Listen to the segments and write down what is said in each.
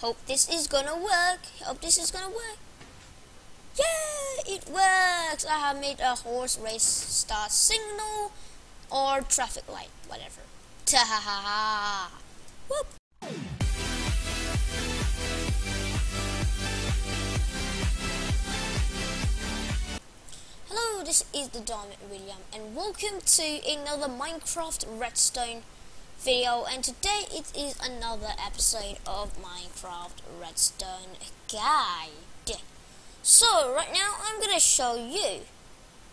Hope this is gonna work. Hope this is gonna work. Yeah, it works. I have made a horse race start signal or traffic light, whatever. Ta ha ha ha. Whoop. Hello, this is the Diamond William, and welcome to another Minecraft Redstone video. And today it is another episode of Minecraft Redstone Guide. So, right now I'm gonna show you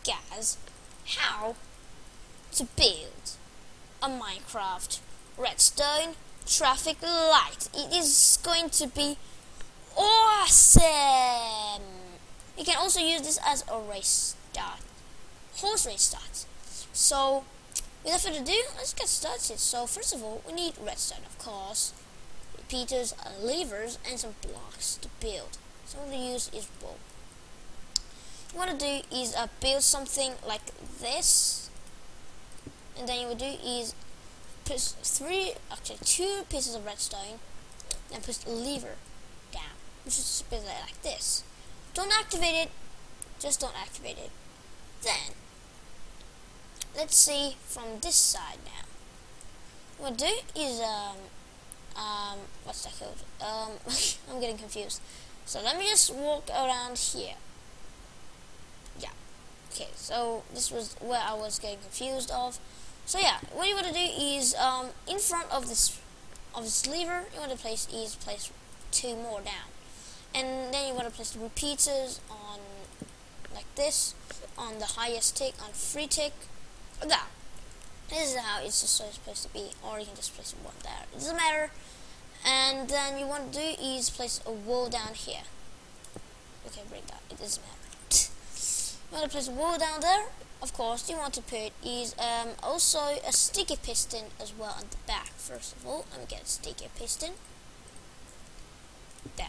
guys how to build a Minecraft Redstone traffic light. It is going to be awesome. You can also use this as a race start, horse race start. So, without further ado, let's get started. So, first of all, we need redstone, of course, repeaters, levers, and some blocks to build. So, what we use is wool. What to do is uh, build something like this, and then you will do is put three, actually two pieces of redstone, then put a lever down, which is basically like this. Don't activate it, just don't activate it. Then, let's see from this side now. What do is, um, um, what's that called? Um, I'm getting confused. So let me just walk around here. Yeah. Okay, so this was where I was getting confused of. So yeah, what you want to do is, um, in front of this, of this lever, you want to place is place two more down and then you want to place the repeaters on like this on the highest tick on free tick that this is how it's supposed to be. Or you can just place one there it doesn't matter. And then you want to do is place a wall down here. Okay break that. It doesn't matter. You want to place a wall down there? Of course. You want to put is um, also a sticky piston as well on the back first of all. Me get a sticky piston. There.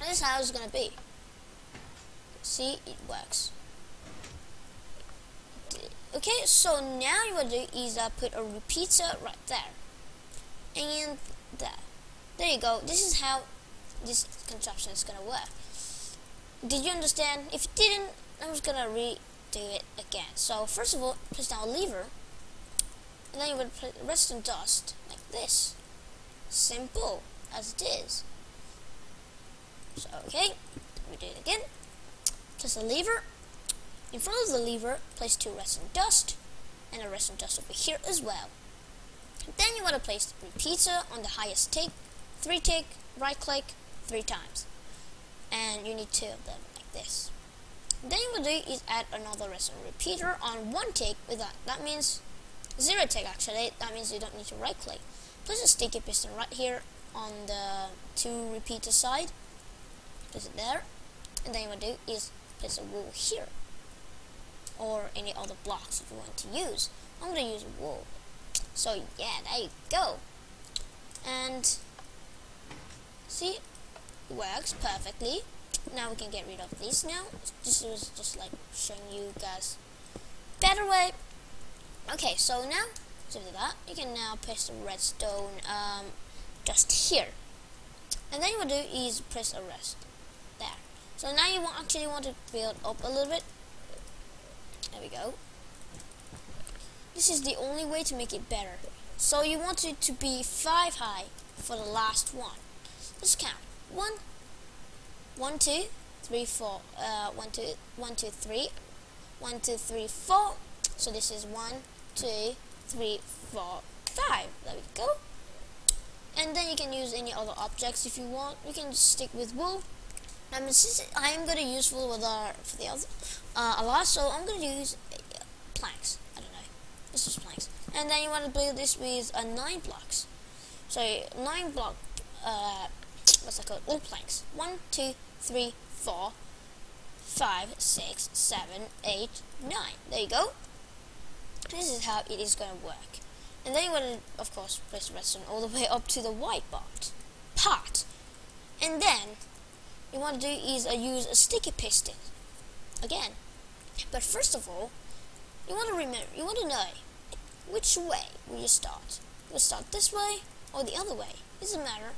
And this is how it's gonna be. See, it works. Okay, so now you want to do is uh, put a repeater right there. And there. There you go. This is how this contraption is gonna work. Did you understand? If you didn't, I'm just gonna redo it again. So first of all, press down a lever. And then you would put redstone dust like this. Simple as it is. So, okay, we do it again. Place a lever. In front of the lever, place two redstone dust, and a redstone dust over here as well. Then you want to place the repeater on the highest tick, three tick, right click, three times. And you need two of them, like this. Then you will do is add another redstone repeater on one tick with that. That means zero tick actually, that means you don't need to right click. Place a sticky piston right here on the two repeater side place it there and then you will do is place a wool here or any other blocks you want to use. I'm to use wool. So yeah there you go. And see? It works perfectly. Now we can get rid of this now. This was just like showing you guys better way. Okay so now to that. You can now press the redstone um, just here. And then what you do is press a rest there. So now you actually want to build up a little bit. There we go. This is the only way to make it better. So you want it to be 5 high for the last one. Let's count. 1, 1, 2, 3, 4, uh, 1, 2, 1, 2, 3, 1, 2, 3, 4. So this is 1, 2, 3, 4, 5. There we go. And then you can use any other objects if you want. You can just stick with wool um, since I am going to use for the for the other uh, a lot, so I'm going to use uh, planks. I don't know. This is planks, and then you want to build this with uh, nine blocks. So nine block. Uh, what's that called? All planks. One, two, three, four, five, six, seven, eight, nine. There you go. This is how it is going to work. And then you want to, of course, place the redstone all the way up to the white part. Part. And then you want to do is uh, use a sticky piston again but first of all you want to remember you want to know which way will you start you start this way or the other way it doesn't matter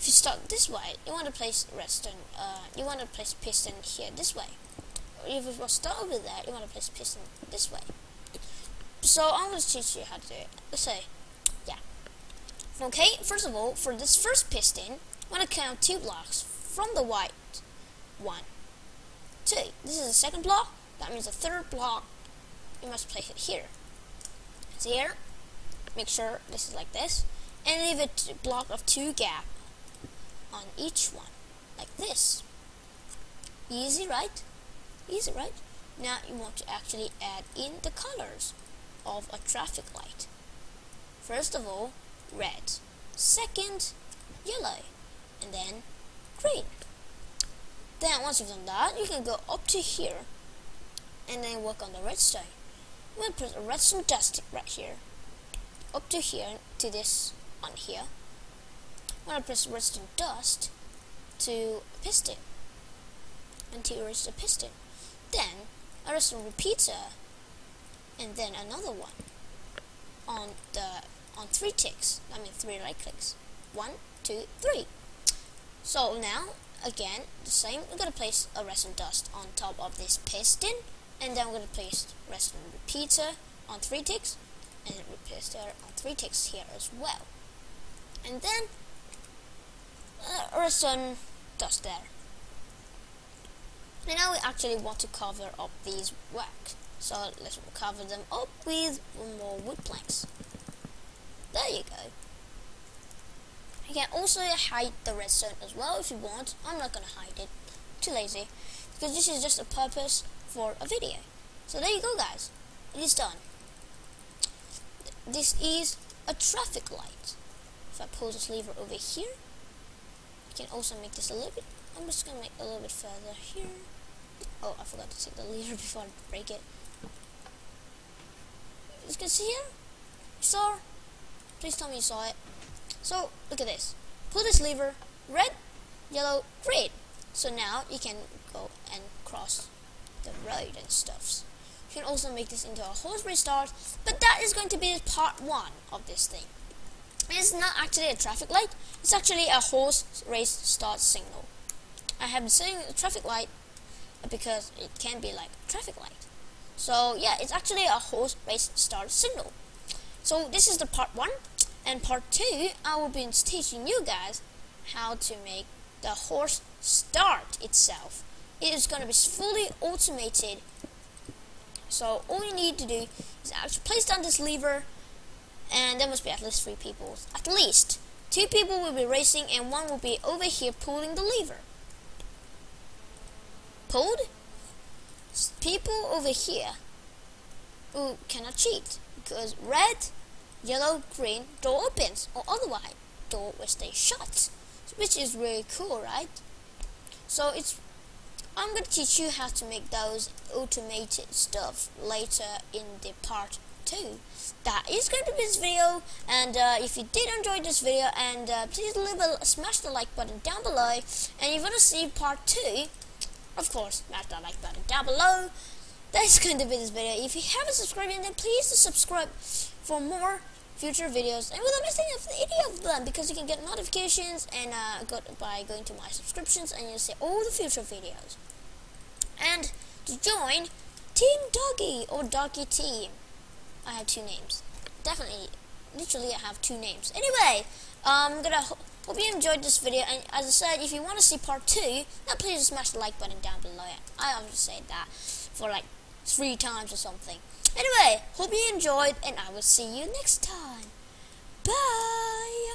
if you start this way, you want to place redstone, uh, you want to place piston here this way. If you start over there, you want to place piston this way. So I'm going to teach you how to do it. Let's say, yeah. Okay, first of all, for this first piston, I want to count two blocks from the white. One, two. This is the second block. That means the third block, you must place it here. It's here. Make sure this is like this. And leave a block of two gap on each one. Like this. Easy, right? Easy, right? Now you want to actually add in the colors of a traffic light. First of all, red. Second, yellow. And then. Then once you've done that, you can go up to here and then work on the redstone. To put a redstone dust right here. Up to here, to this on here. I'm to press redstone dust to piston until you reach the piston. Then a redstone repeater and then another one on the on three ticks. I mean three right clicks. One, two, three. So now again the same. we're gonna place a redstone dust on top of this piston, and then we're gonna place redstone repeater on three ticks, and repeater on three ticks here as well. And then uh, redstone dust there. And now we actually want to cover up these wax. So let's cover them up with more wood planks. There you go. You can also hide the redstone as well if you want. I'm not gonna hide it. Too lazy. Because this is just a purpose for a video. So there you go guys. It is done. This is a traffic light. If I pull this lever over here, I can also make this a little bit. I'm just gonna make a little bit further here. Oh, I forgot to take the lever before I break it. You can see here? You saw? Please tell me you saw it. So, look at this. Pull this lever, red, yellow, green. So now you can go and cross the road and stuffs. You can also make this into a horse race start, but that is going to be part one of this thing. It's not actually a traffic light, it's actually a horse race start signal. I have been saying traffic light because it can be like traffic light. So yeah, it's actually a horse race start signal. So this is the part one. And part two, I will be teaching you guys how to make the horse start itself. It is going to be fully automated. So all you need to do is actually place down this lever and there must be at least three people. At least. Two people will be racing and one will be over here pulling the lever. Pulled? people over here who cannot cheat because red, yellow, green door opens or otherwise door will stay shut which is really cool right so it's I'm going to teach you how to make those automated stuff later in the part 2 that is going to be this video and uh, if you did enjoy this video and uh, please leave a smash the like button down below and if you want to see part 2 of course, smash that like button down below. That's going to be this video. If you haven't subscribed then please subscribe for more future videos and without missing any of them because you can get notifications and uh, go by going to my subscriptions and you'll see all the future videos. And to join Team Doggy or Doggy Team, I have two names. Definitely, literally, I have two names. Anyway, I'm gonna Hope you enjoyed this video, and as I said, if you want to see part 2, then please smash the like button down below. I always say that for like three times or something. Anyway, hope you enjoyed, and I will see you next time. Bye!